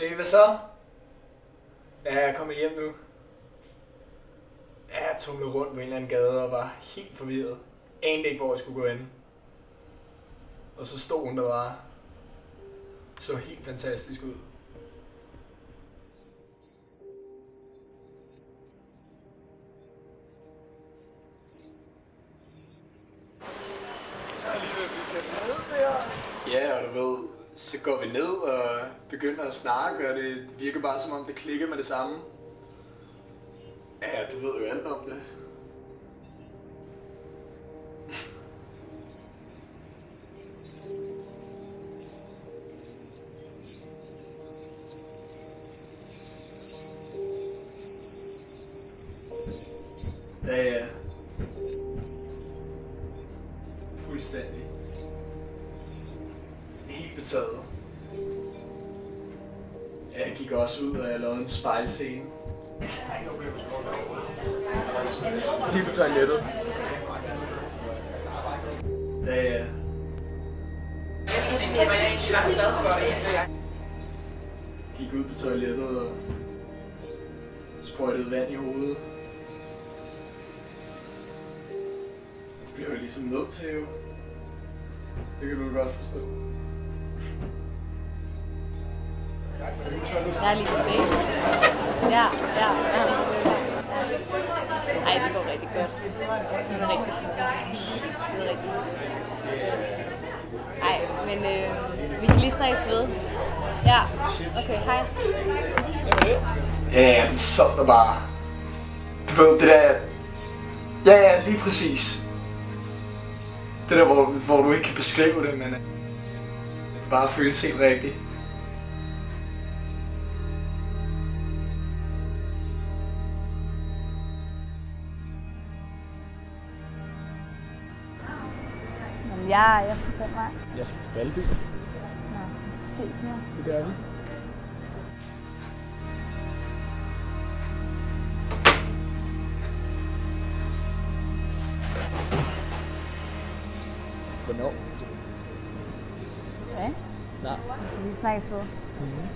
Hey, hvad så? Ja, jeg kommer hjem nu. Ja, jeg tumlede rundt på en eller anden gade og var helt forvirret. Anede ikke, hvor jeg skulle gå hen. Og så stod hun der bare. Så helt fantastisk ud. Ja, og du ved, så går vi ned og begynder at snakke, og det virker bare som om det klikker med det samme. Ja, du ved jo alt om det. Ja, ja. Fuldstændig. Betaget. Jeg gik også ud, og jeg lavede en spejlscene. Lige på toilettet. Ja, ja. Gik ud på toilettet og sprøjtede vand i hovedet. Det bliver jo ligesom nødt til jo. Det kan du godt forstå. Jeg er lige tilbage. Ja, ja, ja. Ej, det går rigtig godt. Det er rigtig godt. Det er rigtig godt. Ej, men øh, vi kan i sved. Ja, okay, hej. Ja, ja, den sad der bare. Du ved, det der... Ja, ja, lige præcis. Det der, hvor, hvor du ikke kan beskrive det, men det bare føles helt rigtigt. Jamen, jeg, skal den vej. Jeg skal til Valby. Nå, så ses vi. Det gør vi. Hvornår? Ja, Snart. vi snakkes ved. Mm-hmm.